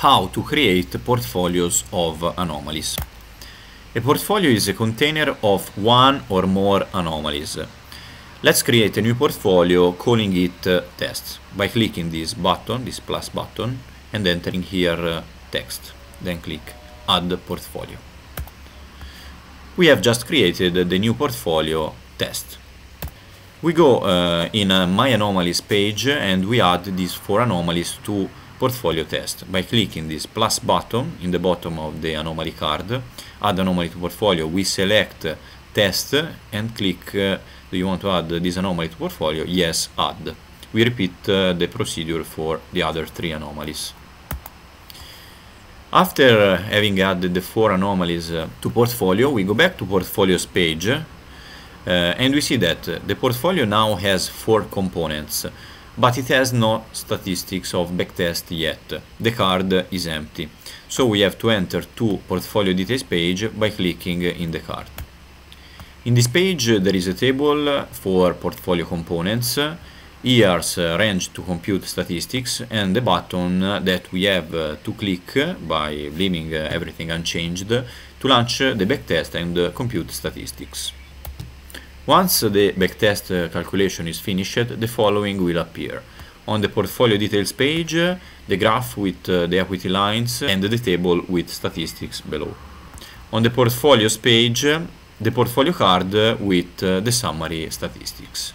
how to create portfolios of anomalies. A portfolio is a container of one or more anomalies. Let's create a new portfolio calling it uh, test by clicking this button, this plus button, and entering here uh, text. Then click add portfolio. We have just created the new portfolio test. We go uh, in a My Anomalies page and we add these four anomalies to portfolio test by clicking this plus button in the bottom of the anomaly card, add anomaly to portfolio, we select test and click uh, do you want to add this anomaly to portfolio? Yes, add. We repeat uh, the procedure for the other three anomalies. After having added the four anomalies uh, to portfolio, we go back to portfolios page uh, and we see that the portfolio now has four components, but it has no statistics of backtest yet. The card is empty. So we have to enter to portfolio details page by clicking in the card. In this page there is a table for portfolio components, years range to compute statistics and the button that we have to click by leaving everything unchanged to launch the backtest and compute statistics. Once the backtest uh, calculation is finished, the following will appear. On the portfolio details page, the graph with uh, the equity lines and the table with statistics below. On the portfolios page, the portfolio card with uh, the summary statistics.